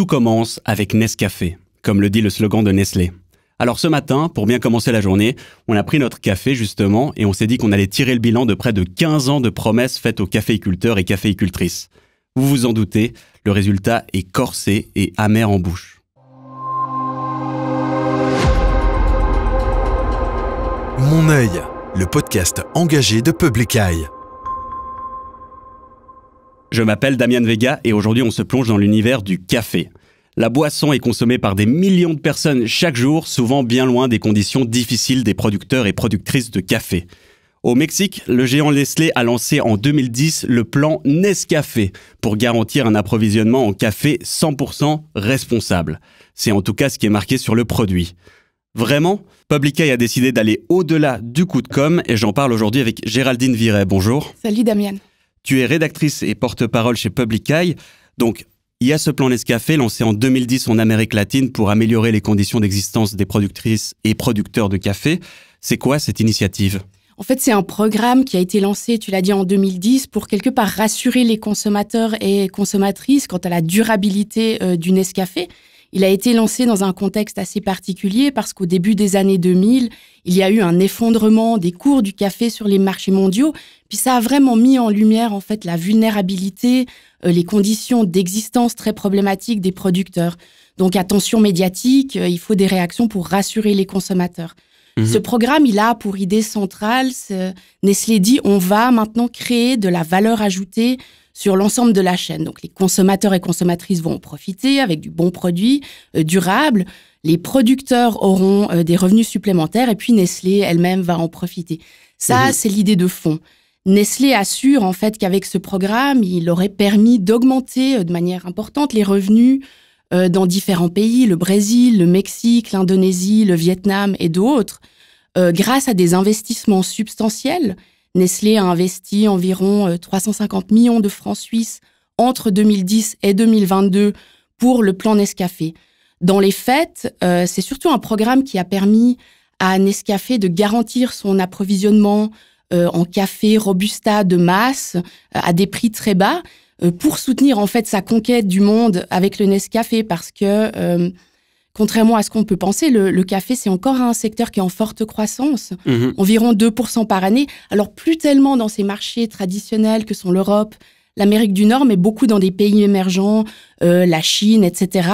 Tout commence avec Nescafé, comme le dit le slogan de Nestlé. Alors ce matin, pour bien commencer la journée, on a pris notre café justement et on s'est dit qu'on allait tirer le bilan de près de 15 ans de promesses faites aux caféiculteurs et caféicultrices. Vous vous en doutez, le résultat est corsé et amer en bouche. Mon œil, le podcast engagé de Public Eye. Je m'appelle Damien Vega et aujourd'hui on se plonge dans l'univers du café. La boisson est consommée par des millions de personnes chaque jour, souvent bien loin des conditions difficiles des producteurs et productrices de café. Au Mexique, le géant Nestlé a lancé en 2010 le plan Nescafé pour garantir un approvisionnement en café 100% responsable. C'est en tout cas ce qui est marqué sur le produit. Vraiment, Publica a décidé d'aller au-delà du coup de com et j'en parle aujourd'hui avec Géraldine Viret. Bonjour. Salut Damien. Tu es rédactrice et porte-parole chez Public Donc, il y a ce plan Nescafé lancé en 2010 en Amérique latine pour améliorer les conditions d'existence des productrices et producteurs de café. C'est quoi cette initiative? En fait, c'est un programme qui a été lancé, tu l'as dit, en 2010 pour quelque part rassurer les consommateurs et consommatrices quant à la durabilité euh, du Nescafé. Il a été lancé dans un contexte assez particulier parce qu'au début des années 2000, il y a eu un effondrement des cours du café sur les marchés mondiaux, puis ça a vraiment mis en lumière en fait la vulnérabilité, euh, les conditions d'existence très problématiques des producteurs. Donc attention médiatique, euh, il faut des réactions pour rassurer les consommateurs. Mhm. Ce programme, il a pour idée centrale, Nestlé dit, on va maintenant créer de la valeur ajoutée sur l'ensemble de la chaîne. Donc les consommateurs et consommatrices vont en profiter avec du bon produit euh, durable. Les producteurs auront euh, des revenus supplémentaires et puis Nestlé elle-même va en profiter. Ça, mhm. c'est l'idée de fond. Nestlé assure en fait qu'avec ce programme, il aurait permis d'augmenter euh, de manière importante les revenus dans différents pays, le Brésil, le Mexique, l'Indonésie, le Vietnam et d'autres, grâce à des investissements substantiels Nestlé a investi environ 350 euh, millions de francs suisses entre 2010 et 2022 pour le plan Nescafé. Dans les faits, euh, c'est surtout un programme qui a permis à Nescafé de garantir son approvisionnement euh, en café robusta de masse à des prix très bas pour soutenir en fait sa conquête du monde avec le Nescafé parce que Contrairement à ce qu'on peut penser, le, café, c'est encore un secteur qui est en forte croissance, mhm. environ 2% par année. Alors plus tellement dans ces marchés traditionnels que sont l'Europe, l'Amérique du Nord, mais beaucoup dans des pays émergents, euh, la Chine, etc.,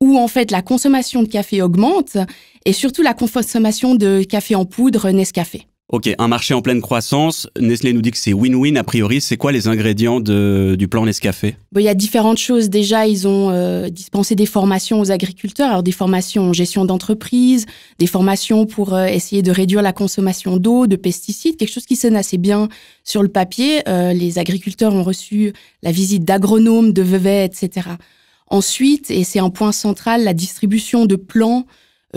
où en fait la consommation de café augmente et surtout la consommation de café en poudre Nescafé. Ok, un marché en pleine croissance. Nestlé nous dit que c'est win-win a priori. C'est quoi les ingrédients du plan Nescafé? Il y a différentes choses. Déjà, ils ont euh, dispensé des formations aux agriculteurs. Alors des formations en gestion d'entreprise, des formations pour euh, essayer de réduire la consommation d'eau, de pesticides, quelque chose qui sonne assez bien sur le papier. Euh, les agriculteurs ont reçu la visite d'agronomes, de vevets, etc. Ensuite, et c'est un point central, la distribution de plants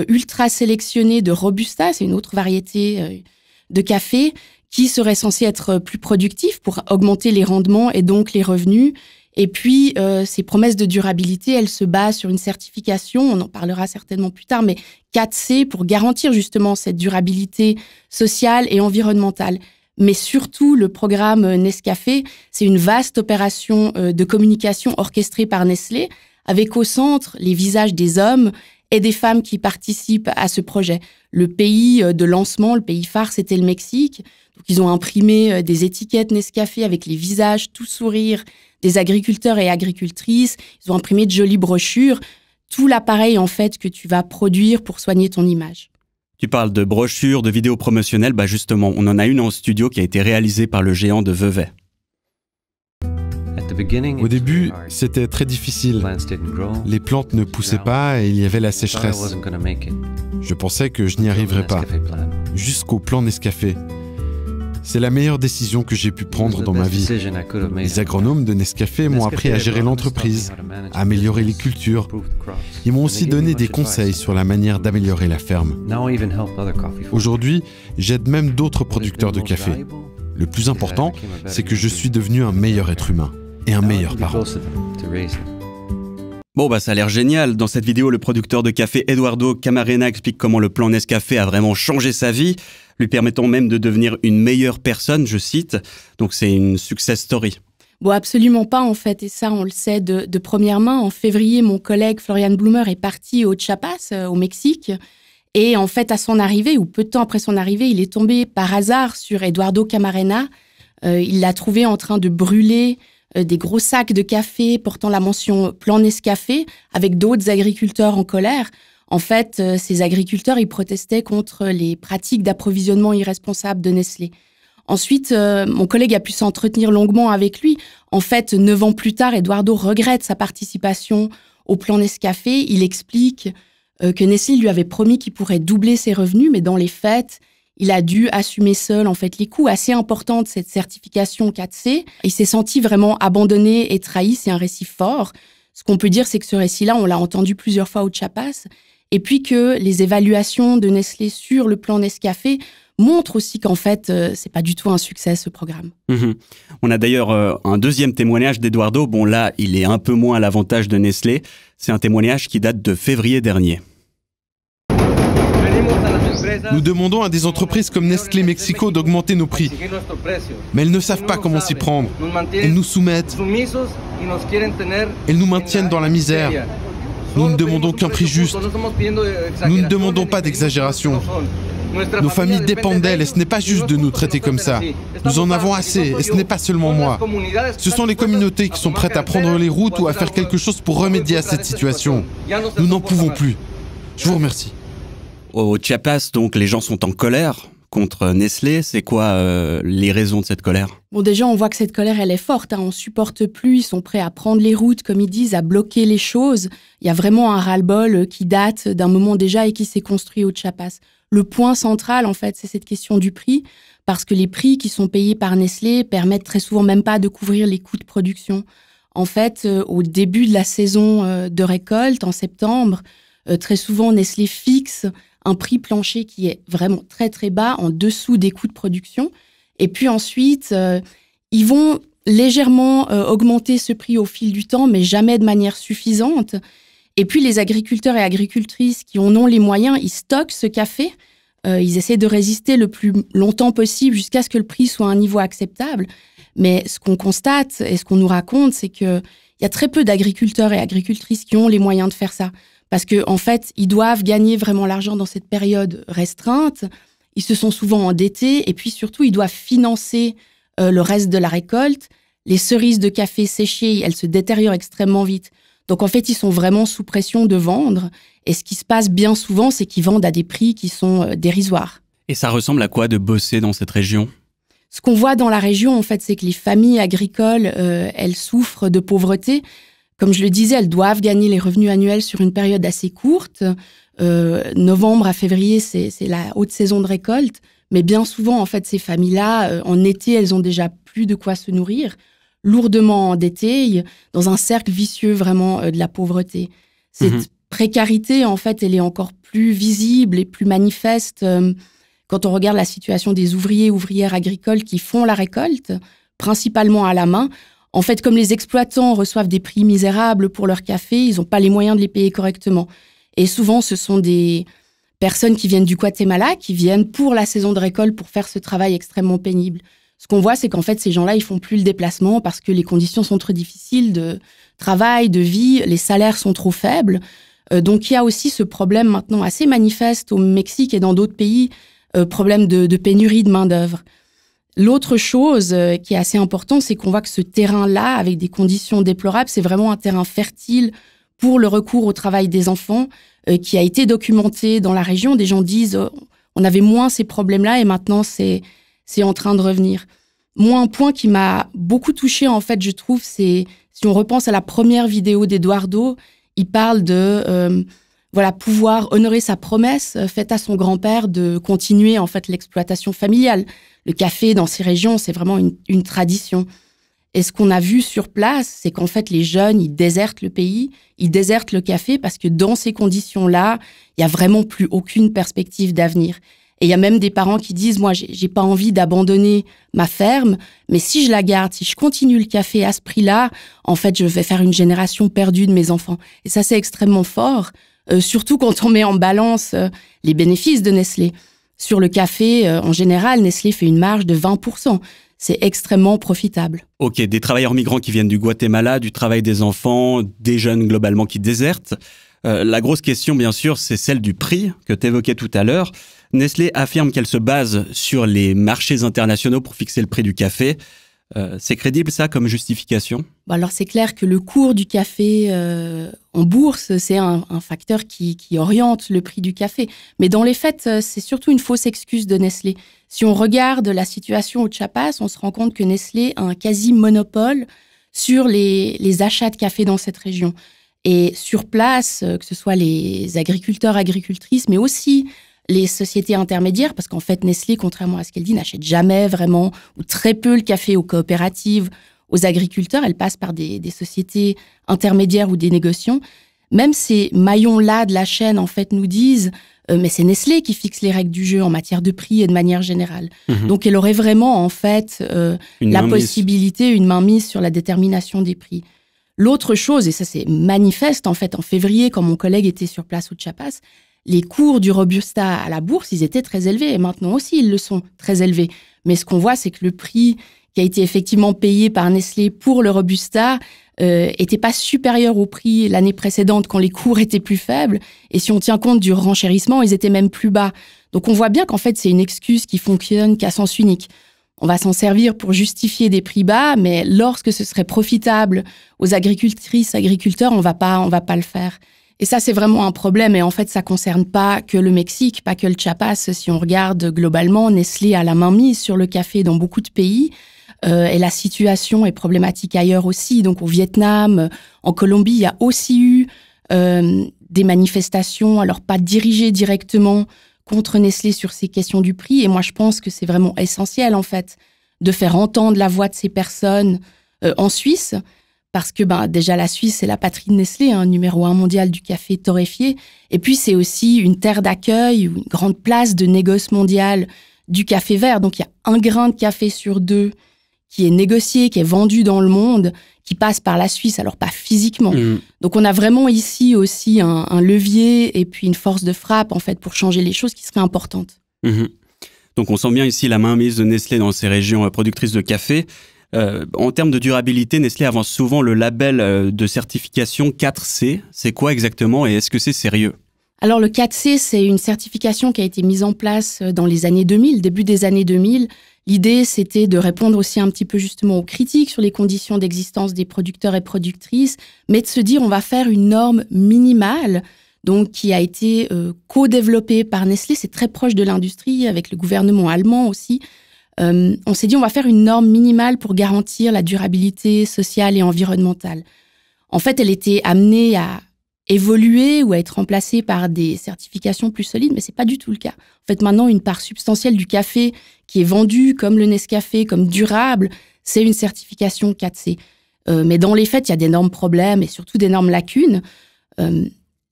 ultra sélectionnés de Robusta, c'est une autre variété de café qui serait censé être plus productif pour augmenter les rendements et donc les revenus. Et puis, euh, ces promesses de durabilité, elles se basent sur une certification, on en parlera certainement plus tard, mais 4C pour garantir justement cette durabilité sociale et environnementale. Mais surtout, le programme Nescafé, c'est une vaste opération euh, de communication orchestrée par Nestlé, avec au centre les visages des hommes et des femmes qui participent à ce projet. Le pays euh, de lancement, le pays phare, c'était le Mexique. Ils ont imprimé euh, des étiquettes Nescafé avec les visages tout sourire des agriculteurs et agricultrices. Ils ont imprimé de jolies brochures. Tout l'appareil, en fait, que tu vas produire pour soigner ton image. Tu parles de brochures, de vidéos promotionnelles. Bah justement, on en a une en studio qui a été réalisée par le géant de Vevey. Au début, c'était très difficile. Les plantes ne poussaient pas et il y avait la sécheresse. Je pensais que je n'y arriverais pas. Jusqu'au plan Nescafé. C'est la meilleure décision que j'ai pu prendre dans ma vie. Les agronomes de Nescafé m'ont appris à gérer l'entreprise, à améliorer les cultures. Ils m'ont aussi donné des conseils sur la manière d'améliorer la ferme. Aujourd'hui, j'aide même d'autres producteurs de café. Le plus important, c'est que je suis devenu un meilleur être humain et un meilleur parent. Bon bah ça a l'air génial. Dans cette vidéo, le producteur de café Eduardo Camarena explique comment le plan Nescafé a vraiment changé sa vie, lui permettant même de devenir une meilleure personne, je cite. Donc c'est une success story. Bon, absolument pas en fait, et ça on le sait de, première main. En février, mon collègue Florian Bloomer est parti au Chiapas, euh, au Mexique, et en fait à son arrivée, ou peu de temps après son arrivée, il est tombé par hasard sur Eduardo Camarena. Euh, il l'a trouvé en train de brûler des gros sacs de café portant la mention Plan Nescafé avec d'autres agriculteurs en colère. En fait, ces agriculteurs, ils protestaient contre les pratiques d'approvisionnement irresponsable de Nestlé. Ensuite, euh, mon collègue a pu s'entretenir longuement avec lui. En fait, neuf ans plus tard, Eduardo regrette sa participation au plan Nescafé. Il explique euh, que Nestlé lui avait promis qu'il pourrait doubler ses revenus, mais dans les faits, il a dû assumer seul en fait les coûts assez importants de cette certification 4C. Il s'est senti vraiment abandonné et trahi. C'est un récit fort. Ce qu'on peut dire, c'est que ce récit-là, on l'a entendu plusieurs fois au Chiapas. Et puis que les évaluations de Nestlé sur le plan Nescafé montre aussi qu'en fait, euh, c'est pas du tout un succès ce programme. Mhm. On a d'ailleurs euh, un deuxième témoignage d'Eduardo. Bon, là, il est un peu moins à l'avantage de Nestlé. C'est un témoignage qui date de février dernier. Nous demandons à des entreprises comme Nestlé Mexico d'augmenter nos prix. Mais elles ne savent pas comment s'y prendre. Elles nous soumettent. Elles nous maintiennent dans la misère. Nous ne demandons qu'un prix juste. Nous ne demandons pas d'exagération. Nos familles dépendent d'elles et ce n'est pas juste de nous traiter comme ça. Nous en avons assez et ce n'est pas seulement moi. Ce sont les communautés qui sont prêtes à prendre les routes ou à faire quelque chose pour remédier à cette situation. Nous n'en pouvons plus. Je vous remercie. Au Chiapas, donc, les gens sont en colère contre Nestlé. C'est quoi euh, les raisons de cette colère? Bon, déjà, on voit que cette colère, elle est forte. Hein. On supporte plus. Ils sont prêts à prendre les routes, comme ils disent, à bloquer les choses. Il y a vraiment un ras-le-bol qui date d'un moment déjà et qui s'est construit au Chiapas le point central, en fait, c'est cette question du prix, parce que les prix qui sont payés par Nestlé permettent très souvent même pas de couvrir les coûts de production. En fait, euh, au début de la saison euh, de récolte, en septembre, euh, très souvent, Nestlé fixe un prix plancher qui est vraiment très très bas, en dessous des coûts de production. Et puis ensuite, ils vont légèrement augmenter ce prix au fil du temps, mais jamais de manière suffisante. Et puis les agriculteurs et agricultrices qui en ont les moyens, ils stockent ce café. Euh, ils essaient de résister le plus longtemps possible jusqu'à ce que le prix soit à un niveau acceptable. Mais ce qu'on constate et ce qu'on nous raconte, c'est qu'il y a très peu d'agriculteurs et agricultrices qui ont les moyens de faire ça. Parce qu'en en fait, ils doivent gagner vraiment l'argent dans cette période restreinte. Ils se sont souvent endettés et puis surtout, ils doivent financer euh, le reste de la récolte. Les cerises de café séchées, elles se détériorent extrêmement vite. Donc en fait, ils sont vraiment sous pression de vendre. Et ce qui se passe bien souvent, c'est qu'ils vendent à des prix qui sont euh, dérisoires. Et ça ressemble à quoi de bosser dans cette région? Ce qu'on voit dans la région, en fait, c'est que les familles agricoles, euh, elles souffrent de pauvreté. Comme je le disais, elles doivent gagner les revenus annuels sur une période assez courte. Euh, novembre à février, c'est la haute saison de récolte. Mais bien souvent, en fait, ces familles-là, en été, elles ont déjà plus de quoi se nourrir lourdement endettés, dans un cercle vicieux vraiment euh, de la pauvreté. Cette mhm. précarité, en fait, elle est encore plus visible et plus manifeste euh, quand on regarde la situation des ouvriers ouvrières agricoles qui font la récolte, principalement à la main. En fait, comme les exploitants reçoivent des prix misérables pour leur café, ils n'ont pas les moyens de les payer correctement. Et souvent, ce sont des personnes qui viennent du Guatemala, qui viennent pour la saison de récolte pour faire ce travail extrêmement pénible. Ce qu'on voit, c'est qu'en fait, ces gens-là, ils font plus le déplacement parce que les conditions sont trop difficiles de travail, de vie, les salaires sont trop faibles. Euh, donc, il y a aussi ce problème maintenant assez manifeste au Mexique et dans d'autres pays, euh, problème de, pénurie de main-d'œuvre. L'autre chose euh, qui est assez importante, c'est qu'on voit que ce terrain-là, avec des conditions déplorables, c'est vraiment un terrain fertile pour le recours au travail des enfants, qui a été documenté dans la région. Des gens disent, on avait moins ces problèmes-là et maintenant c'est c'est en train de revenir. Moi, un point qui m'a beaucoup touché, en fait, je trouve, c'est si on repense à la première vidéo d'Eduardo, il parle de euh, voilà pouvoir honorer sa promesse euh, faite à son grand-père de continuer en fait l'exploitation familiale. Le café dans ces régions, c'est vraiment une, tradition. Et ce qu'on a vu sur place, c'est qu'en fait les jeunes, ils désertent le pays, ils désertent le café parce que dans ces conditions-là, il y a vraiment plus aucune perspective d'avenir. Et il y a même des parents qui disent, moi, j'ai pas envie d'abandonner ma ferme, mais si je la garde, si je continue le café à ce prix-là, en fait, je vais faire une génération perdue de mes enfants. Et ça, c'est extrêmement fort, surtout quand on met en balance euh, les bénéfices de Nestlé. Sur le café, euh, en général, Nestlé fait une marge de 20%. c'est extrêmement profitable. Ok, des travailleurs migrants qui viennent du Guatemala, du travail des enfants, des jeunes globalement qui désertent. Euh, la grosse question, bien sûr, c'est celle du prix que tu évoquais tout à l'heure. Nestlé affirme qu'elle se base sur les marchés internationaux pour fixer le prix du café. Euh, c'est crédible ça comme justification? Alors c'est clair que le cours du café euh, en bourse, c'est un, facteur qui, oriente le prix du café. Mais dans les faits, euh, c'est surtout une fausse excuse de Nestlé. Si on regarde la situation au Chiapas, on se rend compte que Nestlé a un quasi-monopole sur les, les achats de café dans cette région. Et sur place, que ce soit les agriculteurs, agricultrices, mais aussi les sociétés intermédiaires, parce qu'en fait, Nestlé, contrairement à ce qu'elle dit, n'achète jamais vraiment ou très peu le café aux coopératives, aux agriculteurs. Elle passe par des, sociétés intermédiaires ou des négociants. Même ces maillons-là de la chaîne, en fait, nous disent euh, mais c'est Nestlé qui fixe les règles du jeu en matière de prix et de manière générale. Mhm. Donc, elle aurait vraiment, en fait, euh, la possibilité, une main mise sur la détermination des prix. L'autre chose, et ça c'est manifeste en fait en février quand mon collègue était sur place au Chiapas, les cours du Robusta à la bourse, ils étaient très élevés. Et maintenant aussi, ils le sont très élevés. Mais ce qu'on voit, c'est que le prix qui a été effectivement payé par Nestlé pour le Robusta euh, était pas supérieur au prix l'année précédente quand les cours étaient plus faibles. Et si on tient compte du renchérissement, ils étaient même plus bas. Donc on voit bien qu'en fait, c'est une excuse qui fonctionne qu'à sens unique. On va s'en servir pour justifier des prix bas, mais lorsque ce serait profitable aux agricultrices, agriculteurs, on va pas, on va pas le faire. Et ça, c'est vraiment un problème. Et en fait, ça concerne pas que le Mexique, pas que le Chiapas. Si on regarde globalement, Nestlé a la main mise sur le café dans beaucoup de pays. Euh, et la situation est problématique ailleurs aussi. Donc au Vietnam, en Colombie, il y a aussi eu euh, des manifestations, alors pas dirigées directement contre Nestlé sur ces questions du prix. Et moi, je pense que c'est vraiment essentiel, en fait, de faire entendre la voix de ces personnes euh, en Suisse parce que ben, déjà la Suisse, c'est la patrie de Nestlé, un hein, numéro un mondial du café torréfié. Et puis c'est aussi une terre d'accueil ou une grande place de négoce mondial du café vert. Donc il y a un grain de café sur deux qui est négocié, qui est vendu dans le monde, qui passe par la Suisse, alors pas physiquement. Mmh. Donc on a vraiment ici aussi un, levier et puis une force de frappe en fait pour changer les choses qui seraient importantes. Mmh. Donc on sent bien ici la mainmise de Nestlé dans ces régions euh, productrices de café. Euh, en termes de durabilité, Nestlé avance souvent le label euh, de certification 4C. C'est quoi exactement et est-ce que c'est sérieux? Alors le 4C, c'est une certification qui a été mise en place euh, dans les années 2000, début des années 2000. L'idée, c'était de répondre aussi un petit peu justement aux critiques sur les conditions d'existence des producteurs et productrices, mais de se dire on va faire une norme minimale, donc qui a été co-développée par Nestlé. C'est très proche de l'industrie, avec le gouvernement allemand aussi. Euh, on s'est dit on va faire une norme minimale pour garantir la durabilité sociale et environnementale. En fait, elle était amenée à évoluer ou à être remplacée par des certifications plus solides, mais c'est pas du tout le cas. En fait, maintenant, une part substantielle du café qui est vendu comme le Nescafé, comme durable, c'est une certification 4C. Euh, mais dans les faits, il y a d'énormes problèmes et surtout d'énormes lacunes. Euh,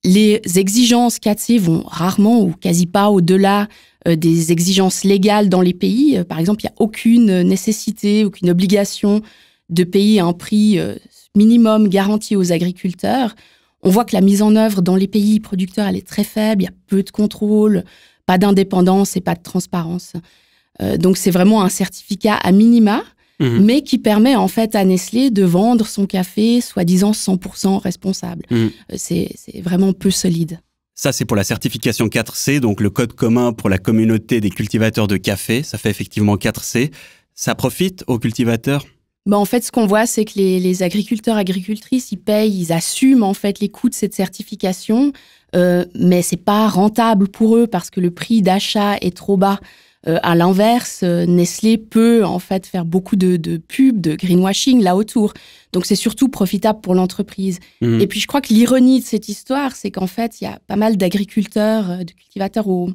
les exigences 4C vont rarement ou quasi pas au-delà euh, des exigences légales dans les pays. Euh, par exemple, il n'y a aucune nécessité, aucune obligation de payer un prix euh, minimum garanti aux agriculteurs. On voit que la mise en œuvre dans les pays producteurs, elle est très faible, il y a peu de contrôle, pas d'indépendance et pas de transparence. donc c'est vraiment un certificat à minima, mmh. mais qui permet en fait à Nestlé de vendre son café soi-disant 100% responsable. Mmh. C'est vraiment peu solide. Ça, c'est pour la certification 4C, donc le code commun pour la communauté des cultivateurs de café. Ça fait effectivement 4C. Ça profite aux cultivateurs? Bah en fait, ce qu'on voit, c'est que les, les, agriculteurs, agricultrices, ils payent, ils assument en fait les coûts de cette certification, euh, mais c'est pas rentable pour eux parce que le prix d'achat est trop bas. Euh, à l'inverse, euh, Nestlé peut en fait faire beaucoup de, de pubs, de greenwashing là autour. Donc c'est surtout profitable pour l'entreprise. Mmh. Et puis je crois que l'ironie de cette histoire, c'est qu'en fait, il y a pas mal d'agriculteurs, euh, de cultivateurs au,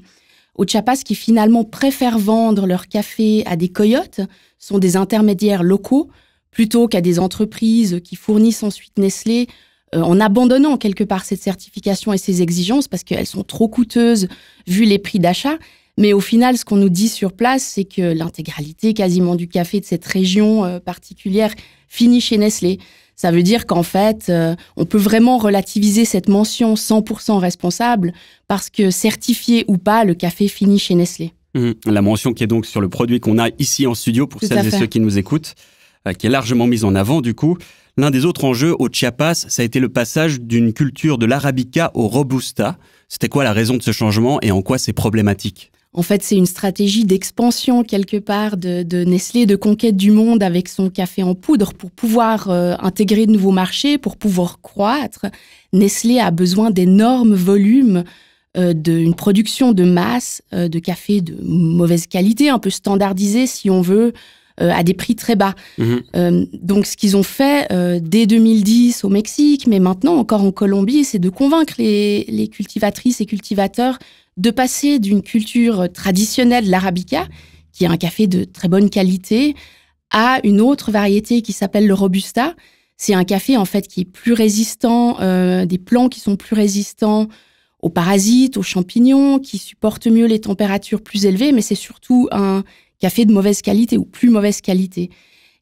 au Chiapas qui finalement préfèrent vendre leur café à des coyotes, sont des intermédiaires locaux, plutôt qu'à des entreprises qui fournissent ensuite Nestlé, en abandonnant quelque part cette certification et ces exigences parce qu'elles sont trop coûteuses vu les prix d'achat. Mais au final, ce qu'on nous dit sur place, c'est que l'intégralité quasiment du café de cette région euh, particulière finit chez Nestlé. Ça veut dire qu'en fait, euh, on peut vraiment relativiser cette mention 100% responsable parce que certifié ou pas, le café finit chez Nestlé. Mmh. La mention qui est donc sur le produit qu'on a ici en studio pour celles et ceux qui nous écoutent, euh, qui est largement mise en avant du coup. L'un des autres enjeux au Chiapas, ça a été le passage d'une culture de l'arabica au robusta. C'était quoi la raison de ce changement et en quoi c'est problématique? En fait, c'est une stratégie d'expansion quelque part de, Nestlé, de conquête du monde avec son café en poudre pour pouvoir euh, intégrer de nouveaux marchés, pour pouvoir croître. Nestlé a besoin d'énormes volumes euh, d'une production de masse euh, de café de mauvaise qualité, un peu standardisé si on veut, à des prix très bas. Mhm. donc, ce qu'ils ont fait dès 2010 au Mexique, mais maintenant encore en Colombie, c'est de convaincre les cultivatrices et cultivateurs de passer d'une culture traditionnelle, l'arabica, qui est un café de très bonne qualité, à une autre variété qui s'appelle le robusta. C'est un café en fait qui est plus résistant, euh, des plants qui sont plus résistants aux parasites, aux champignons, qui supportent mieux les températures plus élevées, mais c'est surtout un café de mauvaise qualité ou plus mauvaise qualité.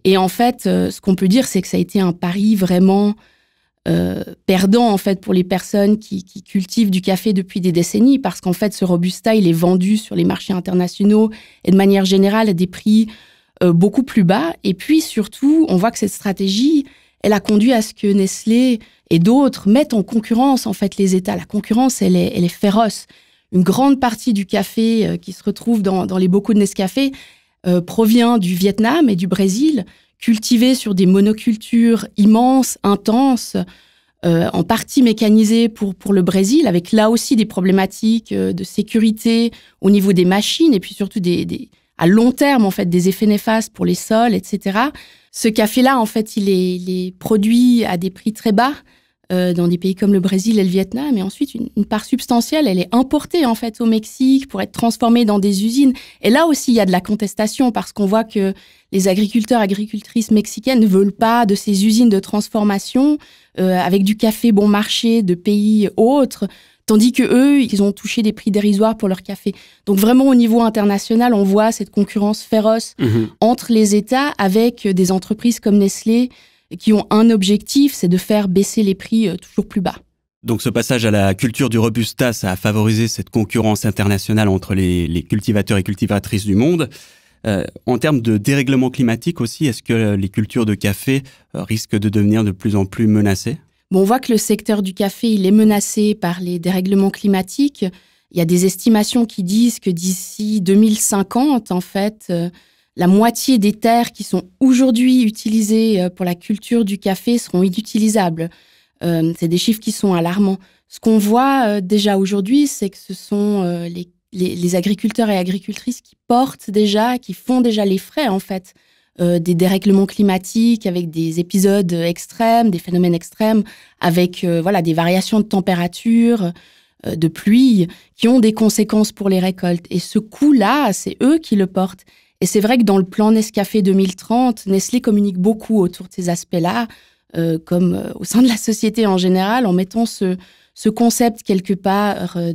Et en fait, euh, ce qu'on peut dire, c'est que ça a été un pari vraiment euh, perdant en fait pour les personnes qui, cultivent du café depuis des décennies parce qu'en fait ce robusta il est vendu sur les marchés internationaux et de manière générale à des prix euh, beaucoup plus bas. Et puis surtout on voit que cette stratégie elle a conduit à ce que Nestlé et d'autres mettent en concurrence en fait les États. La concurrence elle est, elle est féroce une grande partie du café euh, qui se retrouve dans, dans les bocaux de Nescafé provient du Vietnam et du Brésil cultivés sur des monocultures immenses, intenses, euh, en partie mécanisées pour, pour le Brésil, avec là aussi des problématiques euh, de sécurité au niveau des machines et puis surtout des, à long terme en fait des effets néfastes pour les sols, etc. Ce café-là, en fait, il est, il est produit à des prix très bas. Euh, dans des pays comme le Brésil et le Vietnam. Et ensuite, une, part substantielle, elle est importée en fait au Mexique pour être transformée dans des usines. Et là aussi, il y a de la contestation parce qu'on voit que les agriculteurs, agricultrices mexicaines ne veulent pas de ces usines de transformation euh, avec du café bon marché de pays autres. Tandis que eux, ils ont touché des prix dérisoires pour leur café. Donc vraiment au niveau international, on voit cette concurrence féroce mmh entre les États avec des entreprises comme Nestlé qui ont un objectif, c'est de faire baisser les prix euh, toujours plus bas. Donc ce passage à la culture du Robusta, ça a favorisé cette concurrence internationale entre les, cultivateurs et cultivatrices du monde. Euh, en termes de dérèglement climatique aussi, est-ce que les cultures de café euh, risquent de devenir de plus en plus menacées? Bon, On voit que le secteur du café, il est menacé par les dérèglements climatiques. Il y a des estimations qui disent que d'ici 2050, en fait, la moitié des terres qui sont aujourd'hui utilisées euh, pour la culture du café seront inutilisables. Euh, c'est des chiffres qui sont alarmants. Ce qu'on voit euh, déjà aujourd'hui, c'est que ce sont les, agriculteurs et agricultrices qui portent déjà, qui font déjà les frais en fait des dérèglements climatiques, avec des épisodes extrêmes, des phénomènes extrêmes, avec voilà des variations de température, de pluie, qui ont des conséquences pour les récoltes. Et ce coût-là, c'est eux qui le portent. Et c'est vrai que dans le plan Nescafé 2030, Nestlé communique beaucoup autour de ces aspects-là, euh, comme euh, au sein de la société en général, en mettant ce, ce concept quelque part euh,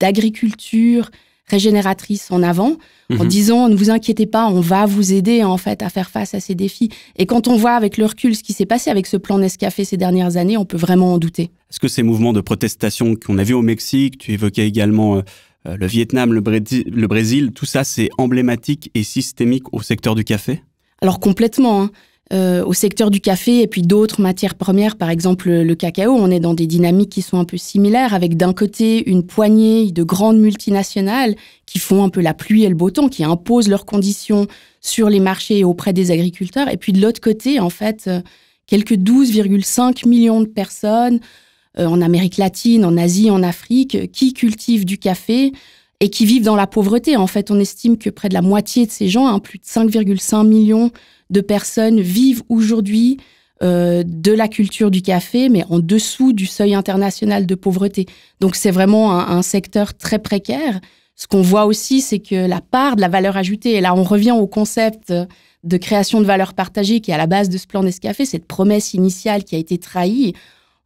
d'agriculture régénératrice en avant, en mhm. disant ne vous inquiétez pas, on va vous aider en fait à faire face à ces défis. Et quand on voit avec le recul ce qui s'est passé avec ce plan Nescafé ces dernières années, on peut vraiment en douter. Est-ce que ces mouvements de protestation qu'on a vus au Mexique, tu évoquais également le Vietnam, le Brésil, tout ça, c'est emblématique et systémique au secteur du café? Alors complètement. Hein. Euh, au secteur du café et puis d'autres matières premières, par exemple le cacao, on est dans des dynamiques qui sont un peu similaires, avec d'un côté une poignée de grandes multinationales qui font un peu la pluie et le beau temps, qui imposent leurs conditions sur les marchés et auprès des agriculteurs, et puis de l'autre côté, en fait, euh, quelques 12,5 millions de personnes euh, en Amérique latine, en Asie, en Afrique, qui cultivent du café et qui vivent dans la pauvreté. En fait, on estime que près de la moitié de ces gens, hein, plus de 5,5 millions de personnes, vivent aujourd'hui euh, de la culture du café, mais en dessous du seuil international de pauvreté. Donc c'est vraiment un, secteur très précaire. Ce qu'on voit aussi, c'est que la part de la valeur ajoutée, et là on revient au concept de création de valeur partagée qui est à la base de ce plan Nescafé, cette promesse initiale qui a été trahie.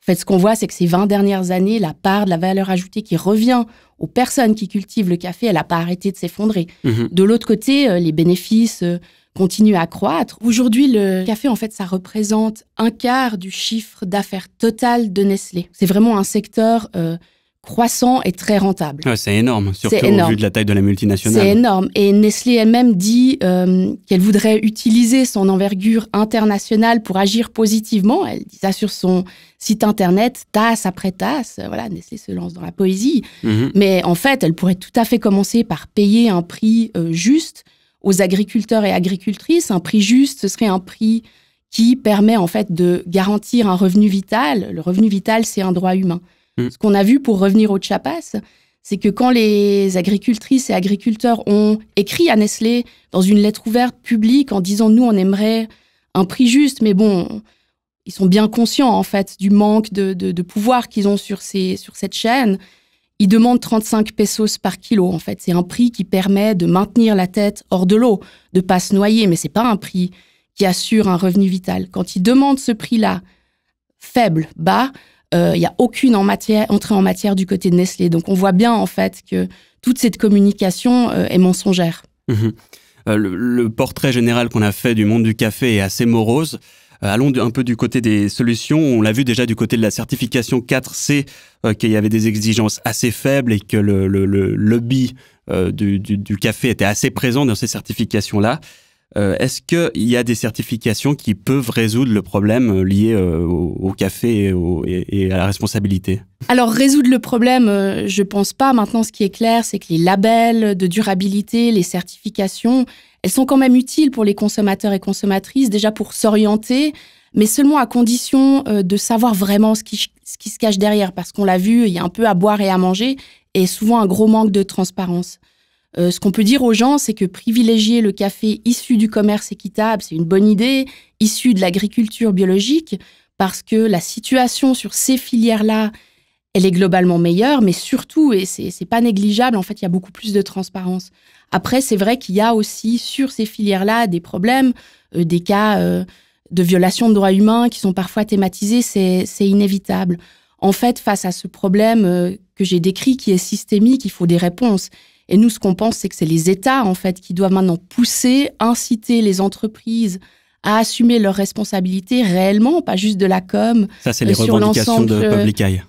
En fait, ce qu'on voit, c'est que ces 20 dernières années, la part de la valeur ajoutée qui revient aux personnes qui cultivent le café, elle n'a pas arrêté de s'effondrer. Mhm. De l'autre côté, euh, les bénéfices euh, continuent à croître. Aujourd'hui, le café, en fait, ça représente un quart du chiffre d'affaires total de Nestlé. C'est vraiment un secteur euh, croissant et très rentable. c'est énorme, surtout au vu de la taille de la multinationale. C'est énorme. Et Nestlé elle-même dit euh, qu'elle voudrait utiliser son envergure internationale pour agir positivement. Elle dit ça sur son site internet, tasse après tasse. Voilà, Nestlé se lance dans la poésie. Mhm. Mais en fait, elle pourrait tout à fait commencer par payer un prix euh, juste aux agriculteurs et agricultrices. Un prix juste, ce serait un prix qui permet en fait de garantir un revenu vital. Le revenu vital, c'est un droit humain. Mm. Ce qu'on a vu pour revenir au Chiapas, c'est que quand les agricultrices et agriculteurs ont écrit à Nestlé dans une lettre ouverte publique en disant nous on aimerait un prix juste, mais bon, ils sont bien conscients en fait du manque de, pouvoir qu'ils ont sur, ces, sur cette chaîne. Ils demandent 35 pesos par kilo. En fait, c'est un prix qui permet de maintenir la tête hors de l'eau, de pas se noyer, mais c'est pas un prix qui assure un revenu vital. Quand ils demandent ce prix-là faible, bas, il euh, n'y a aucune entrée en matière du côté de Nestlé. Donc on voit bien en fait que toute cette communication euh, est mensongère. Mhm. Euh, le, portrait général qu'on a fait du monde du café est assez morose. allons un peu du côté des solutions. On l'a vu déjà du côté de la certification 4C, qu'il y avait des exigences assez faibles et que le, lobby du, du, café était assez présent dans ces certifications-là. Euh, est-ce qu'il y a des certifications qui peuvent résoudre le problème euh, lié euh, au, café et, à la responsabilité? Alors résoudre le problème, je pense pas. Maintenant, ce qui est clair, c'est que les labels de durabilité, les certifications, elles sont quand même utiles pour les consommateurs et consommatrices, déjà pour s'orienter, mais seulement à condition de savoir vraiment ce qui, ce qui se cache derrière, parce qu'on l'a vu, il y a un peu à boire et à manger, et souvent un gros manque de transparence. Euh, ce qu'on peut dire aux gens, c'est que privilégier le café issu du commerce équitable, c'est une bonne idée, issu de l'agriculture biologique, parce que la situation sur ces filières-là, elle est globalement meilleure, mais surtout, et c'est pas négligeable, en fait, il y a beaucoup plus de transparence. Après, c'est vrai qu'il y a aussi sur ces filières-là des problèmes, euh, des cas euh, de violation de droits humains qui sont parfois thématisés, c'est inévitable. En fait, face à ce problème que j'ai décrit, qui est systémique, il faut des réponses. Et nous, ce qu'on pense, c'est que c'est les États, en fait, qui doivent maintenant pousser, inciter les entreprises à assumer leurs responsabilités réellement, pas juste de la com. Ça, c'est les euh, revendications de Public Eye.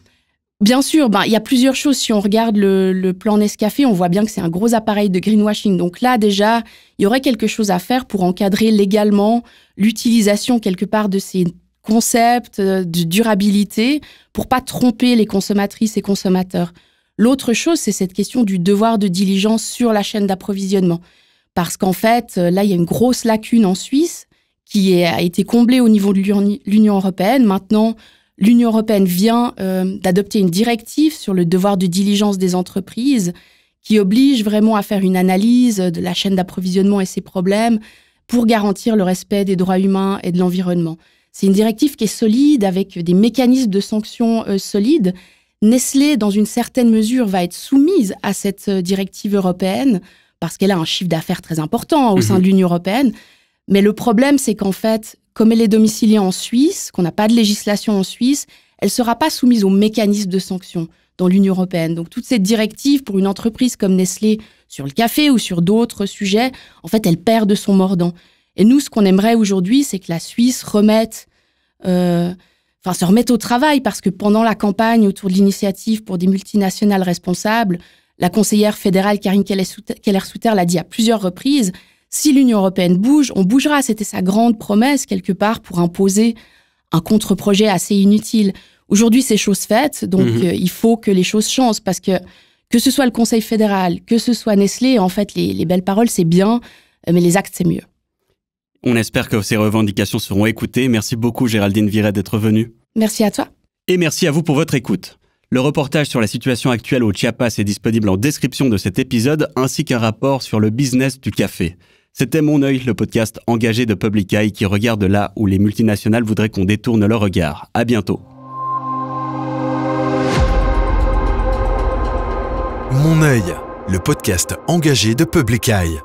Bien sûr, ben, il y a plusieurs choses. Si on regarde le, plan Nescafé, on voit bien que c'est un gros appareil de greenwashing. Donc là, déjà, il y aurait quelque chose à faire pour encadrer légalement l'utilisation quelque part de ces concepts euh, de durabilité pour pas tromper les consommatrices et consommateurs. L'autre chose, c'est cette question du devoir de diligence sur la chaîne d'approvisionnement. Parce qu'en fait, euh, là, il y a une grosse lacune en Suisse qui a été comblée au niveau de l'Union européenne. Maintenant, l'Union européenne vient euh, d'adopter une directive sur le devoir de diligence des entreprises qui oblige vraiment à faire une analyse de la chaîne d'approvisionnement et ses problèmes pour garantir le respect des droits humains et de l'environnement. C'est une directive qui est solide avec des mécanismes de sanctions euh, solides Nestlé, dans une certaine mesure, va être soumise à cette euh, directive européenne parce qu'elle a un chiffre d'affaires très important au sein de mhm. l'Union européenne. Mais le problème, c'est qu'en fait, comme elle est domiciliée en Suisse, qu'on n'a pas de législation en Suisse, elle ne sera pas soumise aux mécanismes de sanctions dans l'Union européenne. Donc toute cette directive pour une entreprise comme Nestlé sur le café ou sur d'autres sujets, en fait, elle perd de son mordant. Et nous, ce qu'on aimerait aujourd'hui, c'est que la Suisse remette euh, enfin, se remettre au travail parce que pendant la campagne autour de l'initiative pour des multinationales responsables, la conseillère fédérale Karine Keller-Souter l'a dit à plusieurs reprises, si l'Union européenne bouge, on bougera. C'était sa grande promesse quelque part pour imposer un contre-projet assez inutile. Aujourd'hui, c'est chose faite, donc mhm. euh, il faut que les choses changent parce que que ce soit le Conseil fédéral, que ce soit Nestlé, en fait, les, les belles paroles, c'est bien, mais les actes, c'est mieux. On espère que ces revendications seront écoutées. Merci beaucoup Géraldine Viret d'être venue. Merci à toi. Et merci à vous pour votre écoute. Le reportage sur la situation actuelle au Chiapas est disponible en description de cet épisode, ainsi qu'un rapport sur le business du café. C'était Mon œil, le podcast engagé de Public Eye qui regarde là où les multinationales voudraient qu'on détourne leur regard. À bientôt. Mon œil, le podcast engagé de Public Eye.